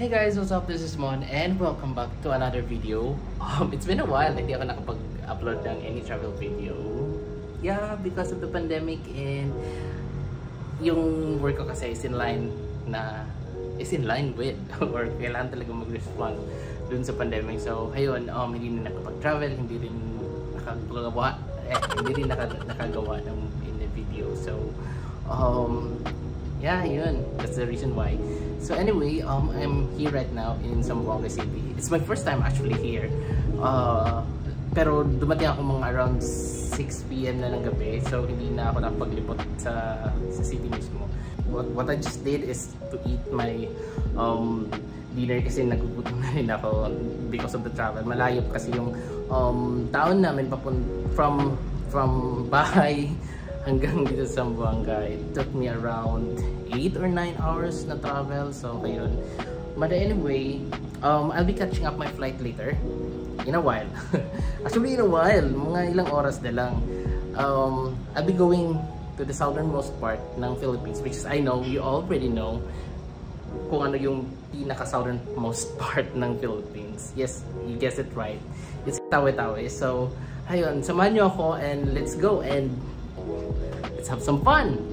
Hey guys, what's up? This is Mon and welcome back to another video. Um, it's been a while, hindi ako nakapag-upload ng any travel video. Yeah, because of the pandemic and yung work ko kasi is in line na is in line with or kailangan talaga mag-respond dun sa pandemic. So, ayun, um, hindi na nakapag-travel, hindi rin nakagawa, eh, hindi rin naka, nakagawa ng in the video. So, um, yeah, yun. That's the reason why. So anyway, um, I'm here right now in Zamboanga City. It's my first time actually here. Uh, pero dumating ako mga around 6pm na ng gabi. So hindi na ako napaglipot sa, sa city mismo. What, what I just did is to eat my um, dinner kasi nagugutom na rin ako because of the travel. Malayo kasi yung um, town namin papun from from bahay hanggang dito sa Zamboanga. It took me around 8 or 9 hours na travel. So, ayun. But anyway, um, I'll be catching up my flight later. In a while. Actually, in a while. Mga ilang oras na lang. Um, I'll be going to the southernmost part ng Philippines, which is, I know, you already know kung ano yung pinaka-southernmost part ng Philippines. Yes, you guessed it right. It's Tawe-Tawe. So, ayun, samahan nyo ako and let's go and Let's have some fun.